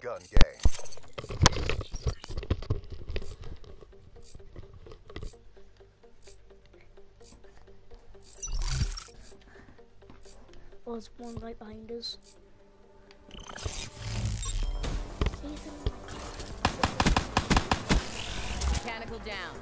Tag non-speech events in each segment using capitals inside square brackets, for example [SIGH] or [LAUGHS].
gun game. Was one right behind us. Mechanical down.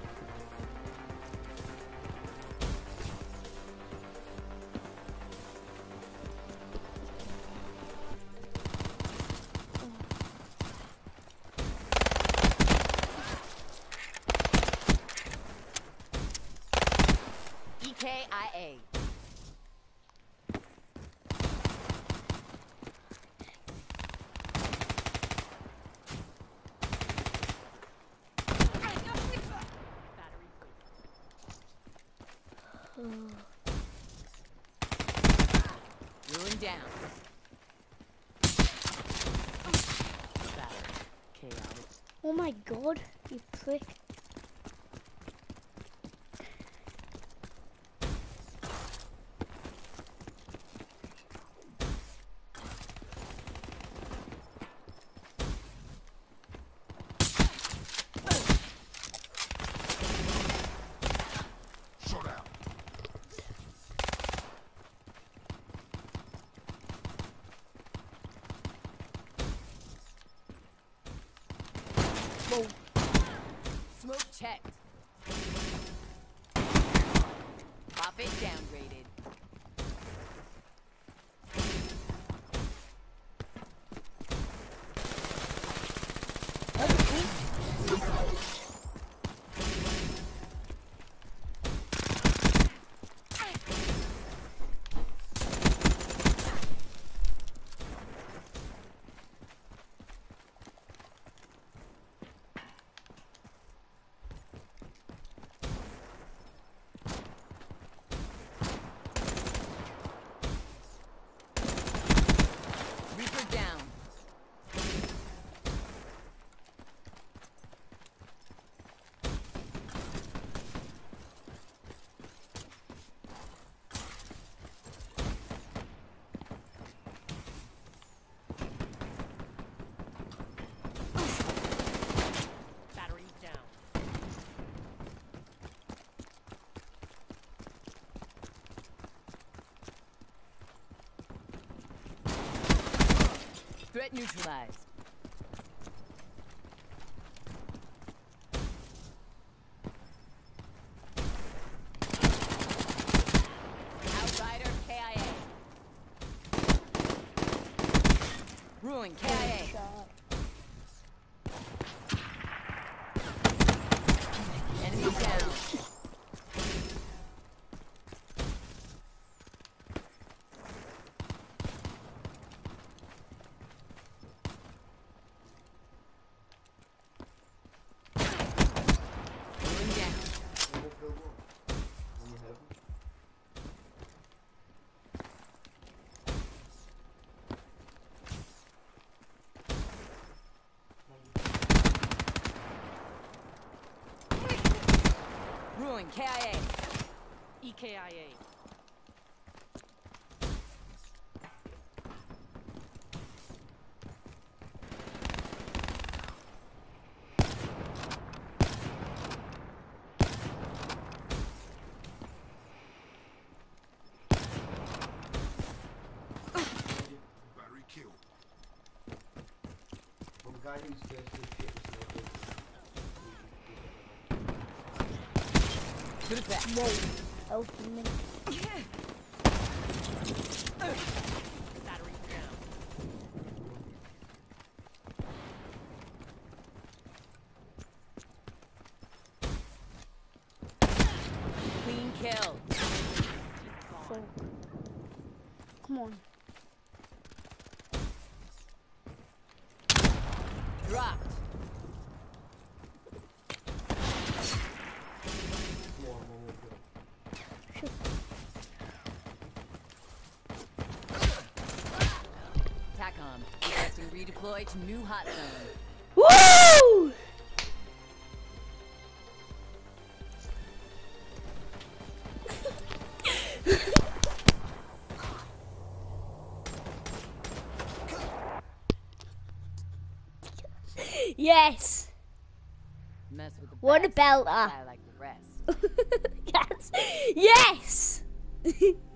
Ruin down. Chaotic. Oh my god, you prick. Smoke checked. Pop it downgraded. Reaper down. Battery down. Threat neutralized. Outrider KIA. Ruin KIA. Shot. Enemy down. Ruin down. Ruin KIA. EKIA. Battery killed. Vom Guidance-Test ist viertes Level. Good effect. Whoa. Helping me. Battery down. Clean kill. Come on. Requesting redeploy to new hot zone. Woo! [LAUGHS] Yes. Mess with the What a best, belter. fly uh, like the rest. [LAUGHS] yes. Yes. [LAUGHS]